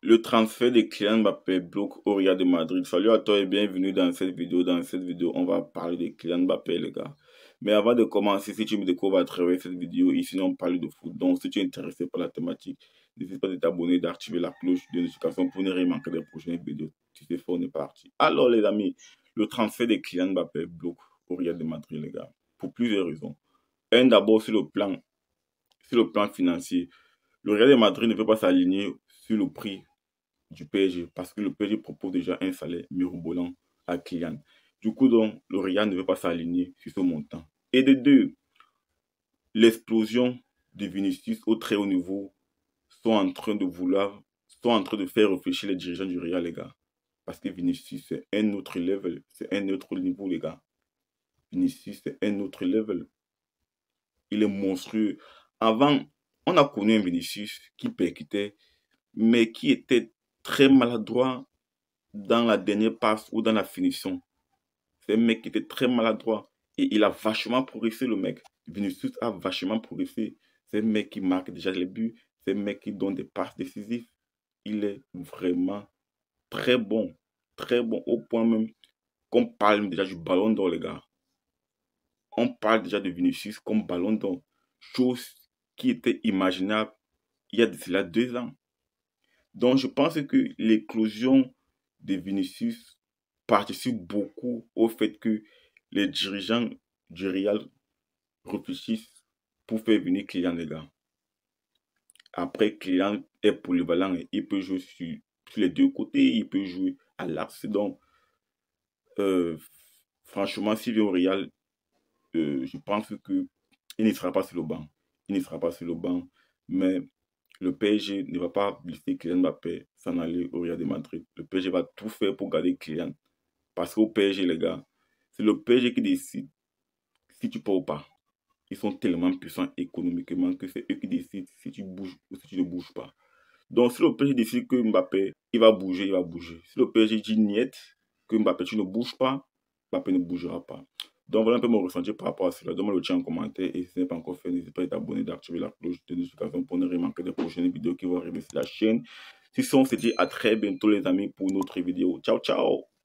Le transfert de Kylian Mbappé bloque au Real de Madrid. Salut à toi et bienvenue dans cette vidéo. Dans cette vidéo, on va parler de Kylian Mbappé, les gars. Mais avant de commencer, si tu me découvres à travers cette vidéo, ici on parle de foot. Donc, si tu es intéressé par la thématique, n'hésite pas de t'abonner, d'activer la cloche de notification pour ne rien manquer des prochaines vidéos. Tu sais, on est parti. Alors, les amis, le transfert de Kylian Mbappé bloque au Real de Madrid, les gars. Pour plusieurs raisons. Un, d'abord, sur sur le plan financier. Le Real de Madrid ne peut pas s'aligner sur le prix du PSG parce que le PSG propose déjà un salaire mirobolant à Kylian. Du coup, donc, le Real ne veut pas s'aligner sur ce montant. Et de deux, l'explosion de Vinicius au très haut niveau sont en train de vouloir, sont en train de faire réfléchir les dirigeants du Real, les gars. Parce que Vinicius, c'est un autre level, c'est un autre niveau, les gars. Vinicius, c'est un autre level. Il est monstrueux. Avant, on a connu un Vinicius qui percutait, mais qui était très maladroit dans la dernière passe ou dans la finition. C'est un mec qui était très maladroit et il a vachement progressé, le mec. Vinicius a vachement progressé. C'est un mec qui marque déjà les buts. C'est un mec qui donne des passes décisives. Il est vraiment très bon. Très bon. Au point même qu'on parle déjà du ballon d'or, les gars. On parle déjà de Vinicius comme ballon d'or. Chose qui était imaginable il y a cela deux ans. Donc, je pense que l'éclosion de Vinicius participe beaucoup au fait que les dirigeants du Real réfléchissent pour faire venir Kylian, gars. Après, Kylian est polyvalent il peut jouer sur, les deux côtés, il peut jouer à l'axe. Donc, euh, franchement, s'il vient au Real, euh, je pense qu'il ne sera pas sur le banc. Il ne sera pas sur le banc, mais le PSG ne va pas laisser Kylian Mbappé s'en aller au Real de Madrid. Le PSG va tout faire pour garder Kylian. Parce qu'au PSG, les gars, c'est le PSG qui décide si tu pars ou pas. Ils sont tellement puissants économiquement que c'est eux qui décident si tu bouges ou si tu ne bouges pas. Donc, si le PSG décide que Mbappé, il va bouger, il va bouger. Si le PSG dit niet, que Mbappé, tu ne bouges pas, Mbappé ne bougera pas. Donc voilà un peu mon ressenti par rapport à cela. Donne-moi le tien en commentaire et si ce n'est pas encore fait, n'hésite pas à t'abonner, d'activer la cloche de notification pour ne rien manquer des prochaines vidéos qui vont arriver sur la chaîne. Si on se dit à très bientôt les amis pour une autre vidéo. Ciao ciao